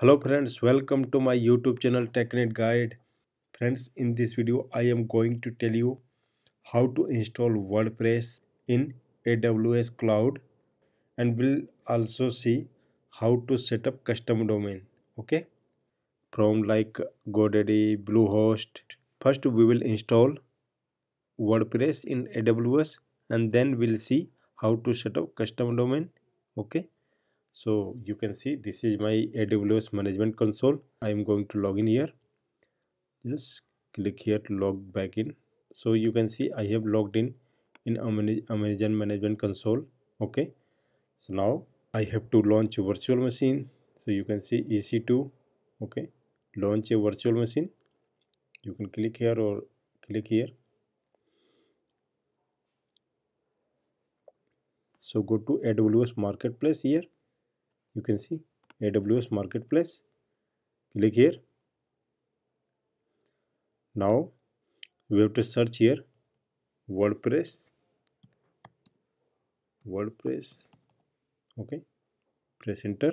hello friends welcome to my youtube channel technet guide. Friends in this video i am going to tell you how to install wordpress in aws cloud and we'll also see how to set up custom domain okay? From like godaddy bluehost first we will install wordpress in aws and then we'll see how to set up custom domain okay so you can see this is my aws management console. I am going to log in here. Just click here to log back in. So you can see i have logged in in amazon management console. Okay. So now i have to launch a virtual machine. So you can see ec2 okay. Launch a virtual machine. You can click here or click here. So go to aws marketplace here you can see AWS marketplace. Click here. Now we have to search here. WordPress. WordPress. Okay. Press enter.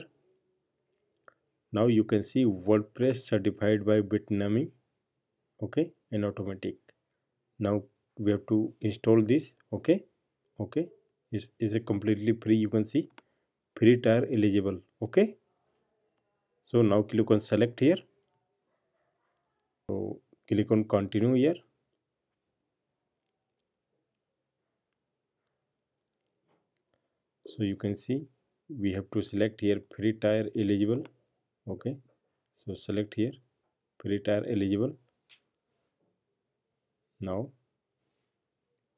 Now you can see WordPress certified by Bitnami. Okay. And automatic. Now we have to install this. Okay. Okay. It's, is a completely free? You can see free tier eligible okay? So now click on select here. So click on continue here. So you can see we have to select here free tier eligible okay? So select here free tier eligible. Now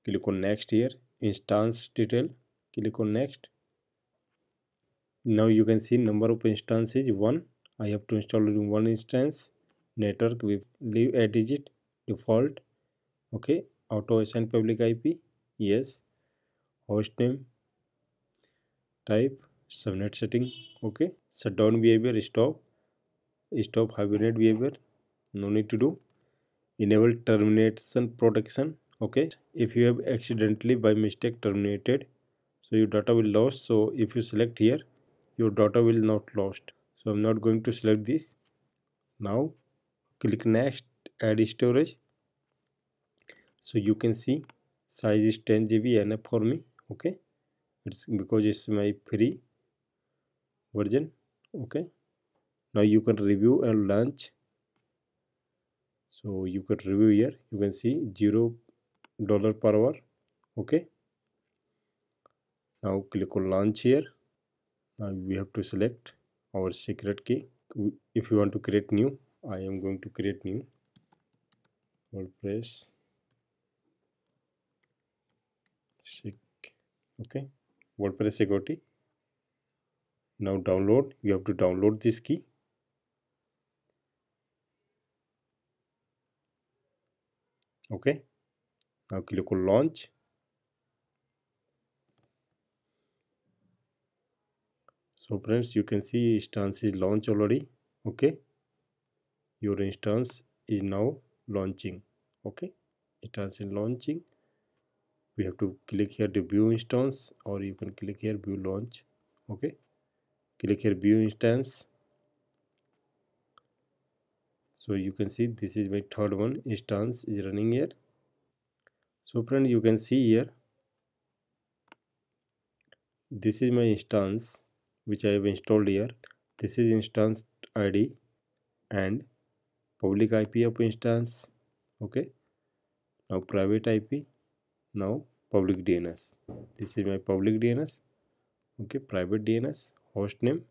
click on next here instance detail. Click on next now you can see number of instances one. I have to install in one instance. Network with leave a digit default. Okay. Auto assign public ip yes. Host name. Type. Subnet setting. Okay. Shutdown behavior. Stop. Stop hibernate behavior. No need to do. Enable termination protection. Okay. If you have accidentally by mistake terminated so your data will lost. So if you select here your data will not lost. So i'm not going to select this. Now click next add storage. So you can see size is 10 GB enough for me okay? It's because it's my free version okay? Now you can review and launch. So you can review here. You can see zero dollar per hour okay? Now click on launch here now we have to select our secret key. If you want to create new i am going to create new. Wordpress. Okay. Wordpress security. Now download you have to download this key. Okay. Now click on launch so friends you can see instance is launched already. Okay. Your instance is now launching. Okay. Instance is launching. We have to click here to view instance or you can click here view launch. Okay. Click here view instance. So you can see this is my third one. Instance is running here. So friend you can see here. This is my instance which I have installed here. This is instance ID and public IP of instance okay? Now private IP now public DNS this is my public DNS okay? Private DNS host name.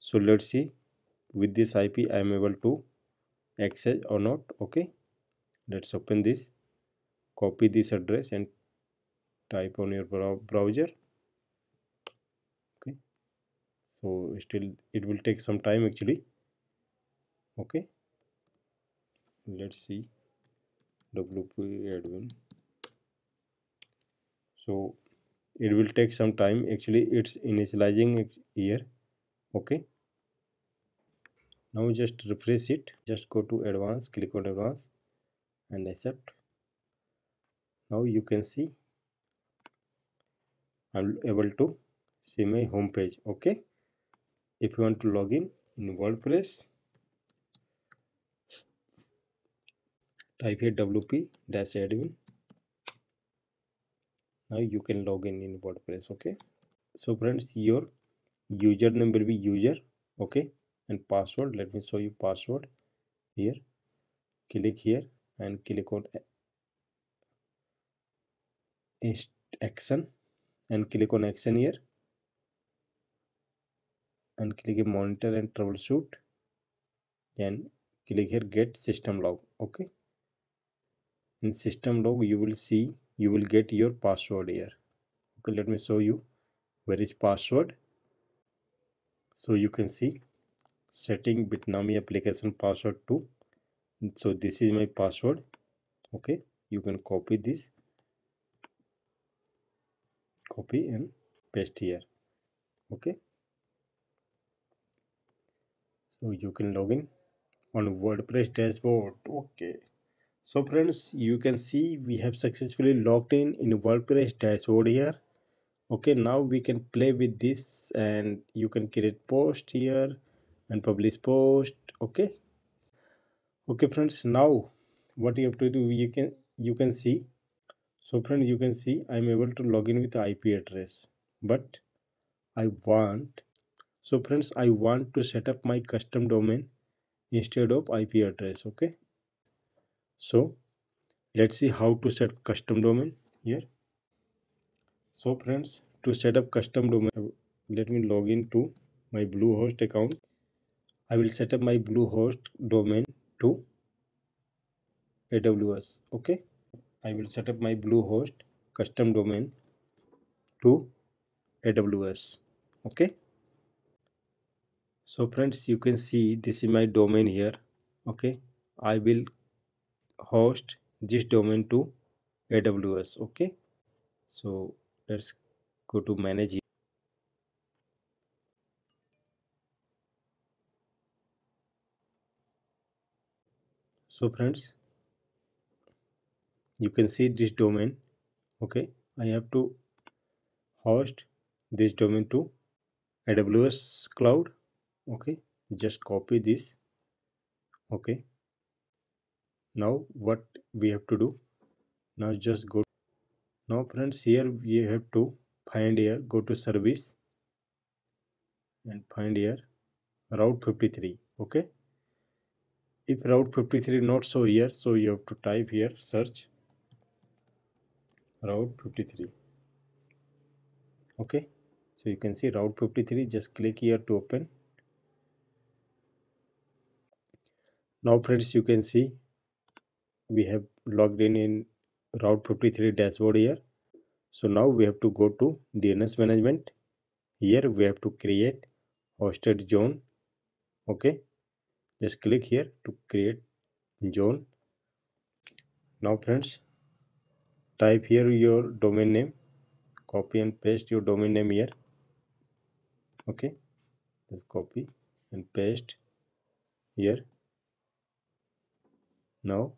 So let's see with this IP I am able to access or not okay? Let's open this copy this address and type on your browser so still it will take some time actually. Okay. Let's see. Wp admin. So it will take some time. Actually it's initializing here. Okay. Now just refresh it. Just go to advanced click on advanced and accept. Now you can see. I'm able to see my home page. Okay if you want to log in in wordpress type here wp dash admin. Now you can log in in wordpress okay? So friends your username will be user okay? And password let me show you password here. Click here and click on action and click on action here and click here monitor and troubleshoot. Then click here get system log okay? In system log you will see you will get your password here. Okay let me show you where is password. So you can see setting bitnami application password 2 so this is my password okay? You can copy this. Copy and paste here okay so you can log in on wordpress dashboard. Okay. So friends you can see we have successfully logged in in wordpress dashboard here. Okay now we can play with this and you can create post here and publish post. Okay. Okay friends now what you have to do you can you can see. So friends you can see i'm able to log in with ip address but i want so friends i want to set up my custom domain instead of ip address okay? So let's see how to set custom domain here. So friends to set up custom domain let me log in to my bluehost account. I will set up my bluehost domain to aws okay? I will set up my Bluehost custom domain to AWS okay so friends you can see this is my domain here okay? I will host this domain to AWS okay? So let's go to manage so friends you can see this domain okay? I have to host this domain to aws cloud okay just copy this. Okay. Now what we have to do? Now just go. Now friends here we have to find here go to service and find here route 53 okay. If route 53 not so here so you have to type here search route 53 okay. So you can see route 53 just click here to open now friends you can see we have logged in in route 53 dashboard here. So now we have to go to DNS management. Here we have to create hosted zone. Okay. Just click here to create zone. Now friends type here your domain name. Copy and paste your domain name here. Okay. Just copy and paste here now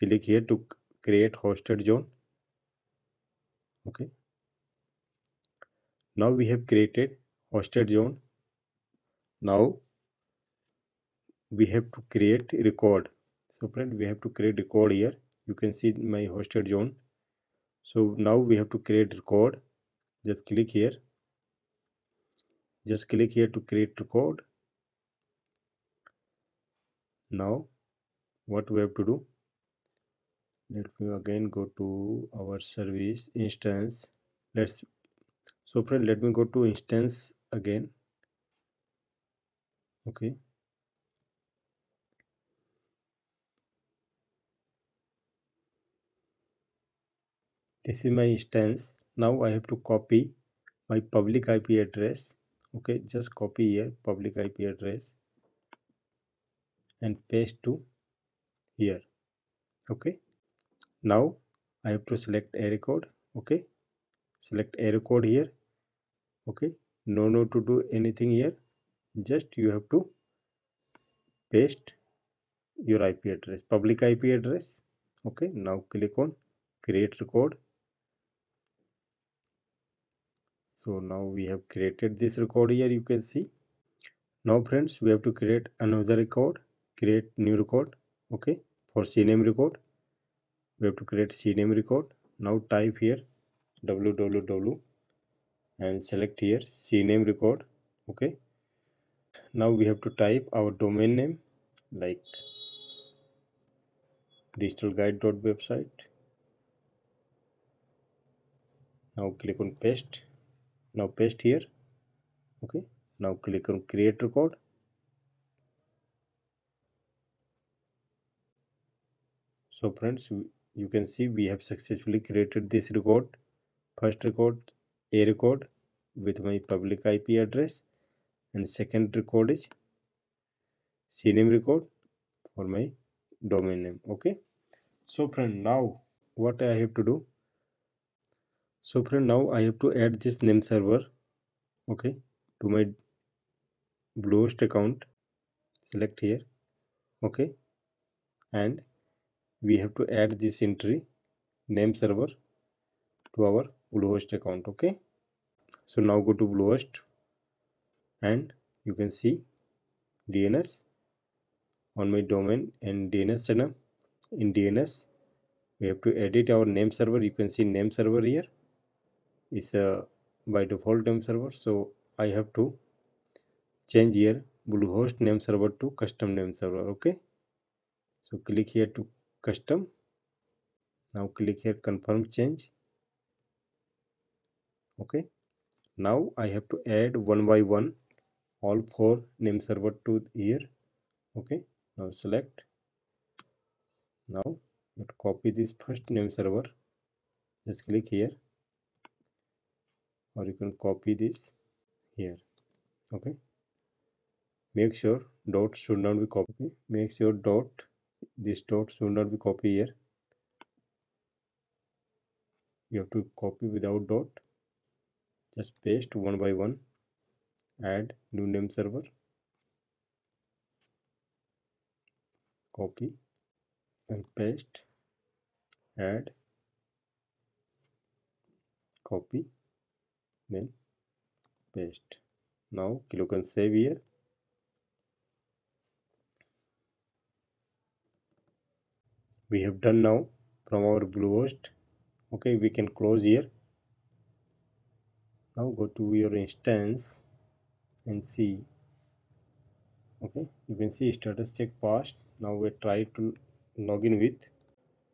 click here to create hosted zone. Okay. Now we have created hosted zone. Now we have to create record. So friend we have to create record here. You can see my hosted zone. So now we have to create record. Just click here. Just click here to create record. Now what we have to do. Let me again go to our service instance. Let's so friend let me go to instance again. Okay. This is my instance. Now I have to copy my public IP address. Okay just copy here public IP address and paste to here. Okay. Now I have to select A record. Okay. Select A record here. Okay. No no to do anything here. Just you have to paste your IP address public IP address. Okay. Now click on create record. So now we have created this record here you can see. Now friends we have to create another record create new record. Okay for cname record. We have to create cname record. Now type here www and select here cname record. Okay. Now we have to type our domain name like digitalguide.website now click on paste. Now paste here. Okay. Now click on create record so friends you can see we have successfully created this record first record a record with my public ip address and second record is cname record for my domain name okay? So friend now what i have to do? So friend now i have to add this name server okay to my bluehost account. Select here okay and we have to add this entry name server to our bluehost account okay? So now go to bluehost and you can see dns on my domain and dns channel. In dns we have to edit our name server. You can see name server here is a by default name server. So i have to change here bluehost name server to custom name server okay? So click here to custom. Now click here confirm change. Okay. Now i have to add one by one all four name server to here. Okay. Now select. Now you copy this first name server. Just click here. Or you can copy this here. Okay. Make sure dot should not be copied. Make sure dot this dot should not be copied here. You have to copy without dot. Just paste one by one. Add new name server. Copy and paste. Add. Copy. Then paste. Now click on save here we have done now from our bluehost okay we can close here. Now go to your instance and see. Okay you can see status check passed. Now we try to log in with.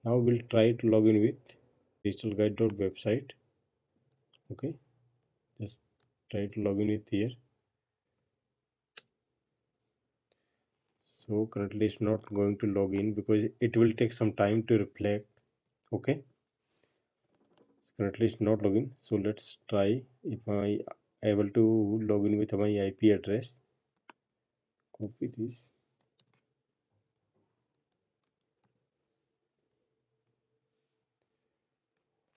Now we'll try to log in with digitalguide.website okay just try to log in with here so currently it's not going to log in because it will take some time to reflect okay? Currently it's not login so let's try if i able to log in with my ip address. Copy this.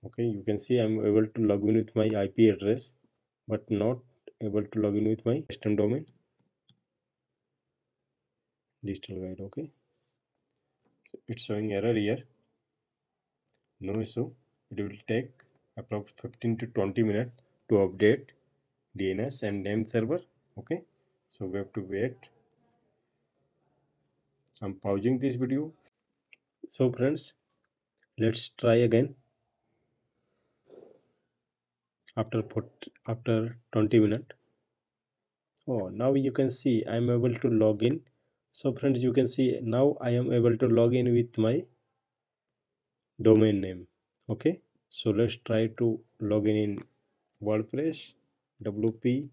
Okay you can see i'm able to log in with my ip address but not able to log in with my custom domain digital guide okay? So it's showing error here. No issue. It will take approx 15 to 20 minutes to update dns and name server okay? So we have to wait. I'm pausing this video. So friends let's try again. After put after 20 minutes. Oh now you can see i'm able to log in so friends you can see now i am able to log in with my domain name. Okay? So let's try to log in in wordpress wp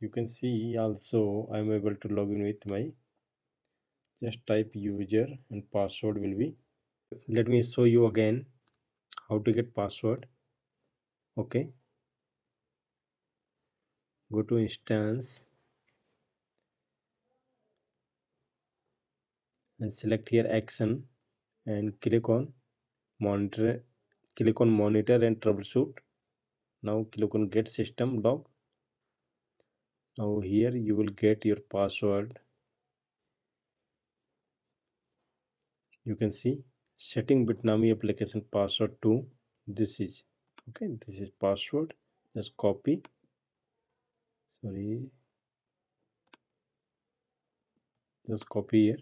you can see also i'm able to log in with my just type user and password will be let me show you again how to get password. Okay? Go to instance and select here action and click on monitor click on monitor and troubleshoot. Now click on get system log now here you will get your password. You can see setting bitnami application password to this is okay this is password. Just copy. Sorry. Just copy here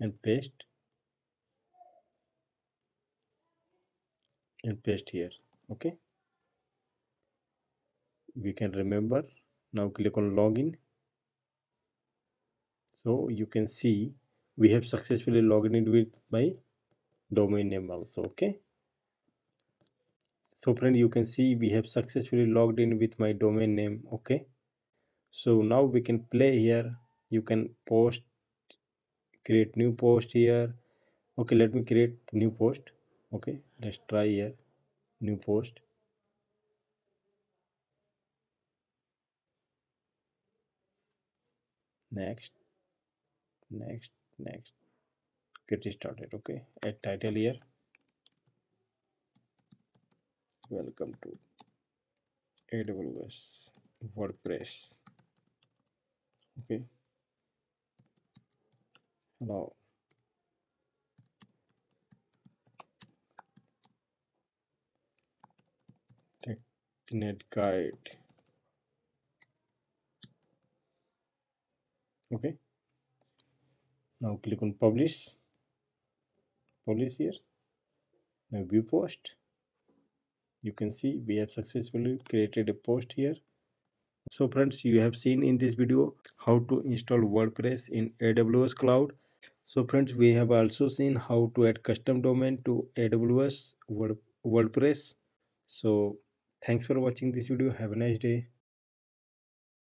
and paste and paste here okay? We can remember. Now click on login. So you can see we have successfully logged in with my domain name also okay? So friend you can see we have successfully logged in with my domain name okay? So now we can play here. You can post create new post here. Okay let me create new post. Okay let's try here. New post. Next. Next next. Get started. Okay add title here. Welcome to aws wordpress. Okay hello technet guide. Okay. Now click on publish. Publish here. Now view post. You can see we have successfully created a post here. So friends you have seen in this video how to install wordpress in aws cloud so friends we have also seen how to add custom domain to aws Word, wordpress. So thanks for watching this video. Have a nice day